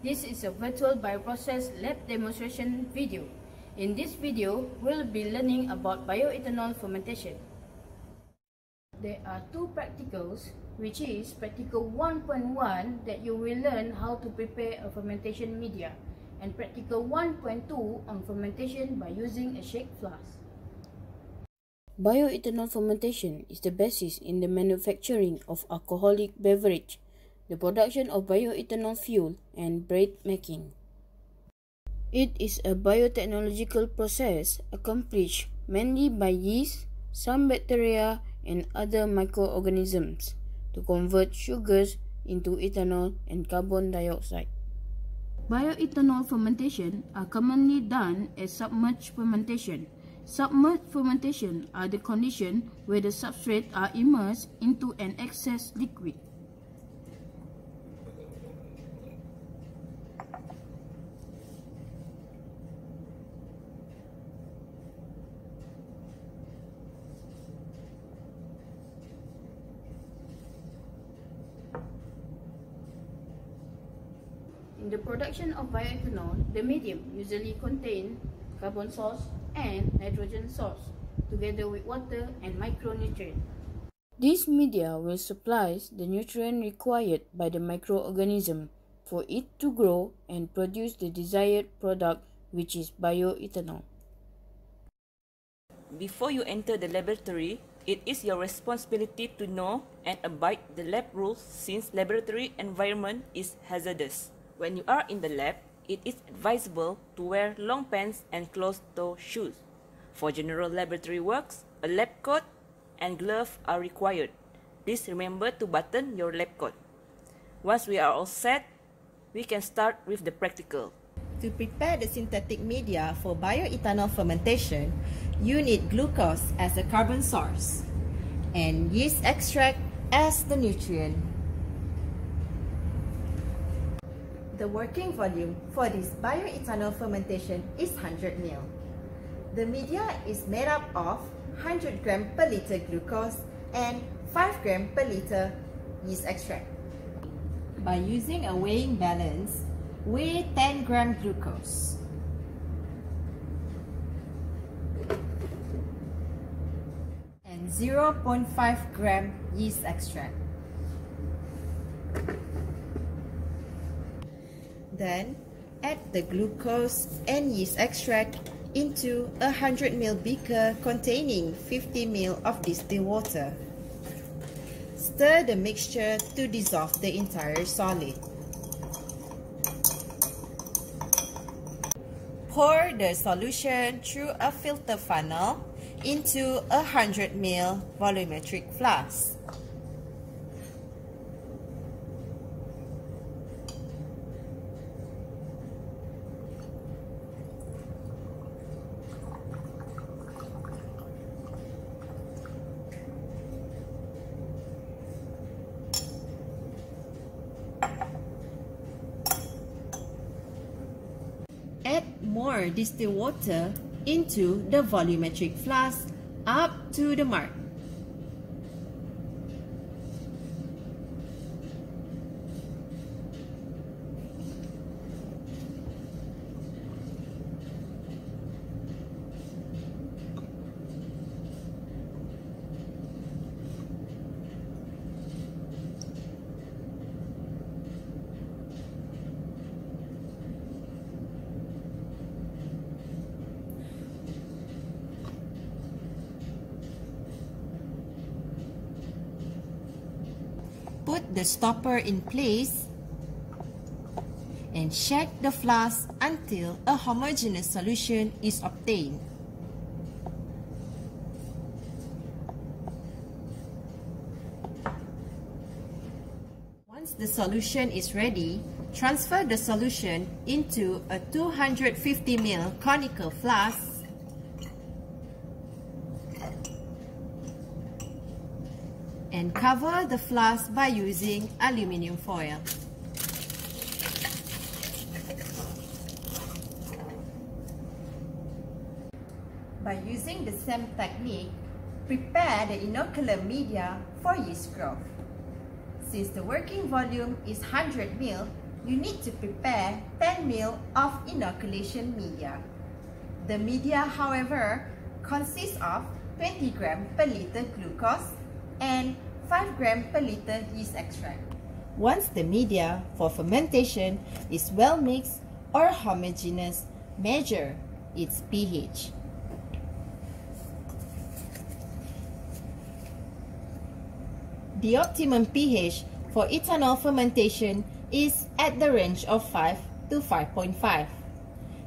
This is a virtual bioprocess lab demonstration video. In this video, we'll be learning about bioethanol fermentation. There are two practicals, which is practical 1.1 that you will learn how to prepare a fermentation media and practical 1.2 on fermentation by using a shake flask. Bioethanol fermentation is the basis in the manufacturing of alcoholic beverage, the production of bioethanol fuel, and bread making. It is a biotechnological process accomplished mainly by yeast, some bacteria, and other microorganisms to convert sugars into ethanol and carbon dioxide. Bioethanol fermentation are commonly done as submerged fermentation. Submerged fermentation are the condition where the substrate are immersed into an excess liquid. In the production of bioethanol, the medium usually contain carbon source and nitrogen source together with water and micronutrient. This media will supply the nutrient required by the microorganism for it to grow and produce the desired product which is bioethanol. Before you enter the laboratory, it is your responsibility to know and abide the lab rules since laboratory environment is hazardous. When you are in the lab, it is advisable to wear long pants and closed-toe shoes. For general laboratory works, a lab coat and glove are required. Please remember to button your lab coat. Once we are all set, we can start with the practical. To prepare the synthetic media for bioethanol fermentation, you need glucose as a carbon source and yeast extract as the nutrient. The working volume for this bioethanol fermentation is 100 ml. The media is made up of 100 gram per liter glucose and 5 gram per liter yeast extract. By using a weighing balance, weigh 10 gram glucose. and 0.5 gram yeast extract. Then add the glucose and yeast extract into a 100 ml beaker containing 50 ml of distilled water. Stir the mixture to dissolve the entire solid. Pour the solution through a filter funnel into a 100 ml volumetric flask. Add more distilled water into the volumetric flask up to the mark. Put the stopper in place and shake the flask until a homogeneous solution is obtained. Once the solution is ready, transfer the solution into a 250 ml conical flask and cover the flask by using aluminium foil. By using the same technique, prepare the inocular media for yeast growth. Since the working volume is 100 ml, you need to prepare 10 ml of inoculation media. The media, however, consists of 20 gram per liter glucose and 5 gram per liter yeast extract. Once the media for fermentation is well mixed or homogeneous, measure its pH. The optimum pH for ethanol fermentation is at the range of 5 to 5.5.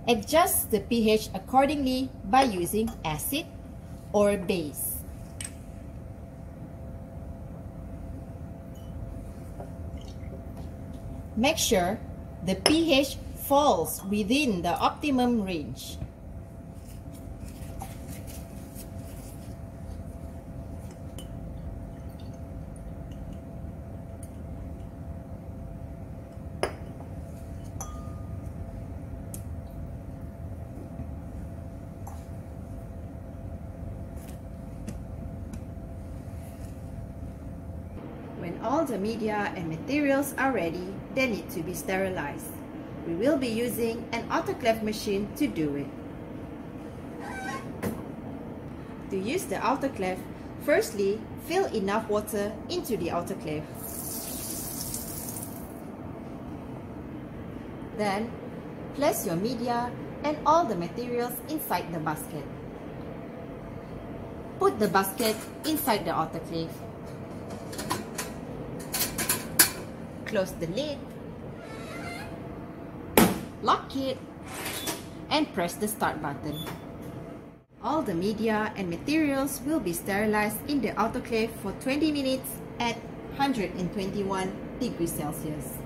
Adjust the pH accordingly by using acid or base. Make sure the pH falls within the optimum range. When the media and materials are ready, they need to be sterilized. We will be using an autoclave machine to do it. To use the autoclave, firstly, fill enough water into the autoclave. Then, place your media and all the materials inside the basket. Put the basket inside the autoclave. Close the lid, lock it, and press the start button. All the media and materials will be sterilized in the autoclave for 20 minutes at 121 degrees Celsius.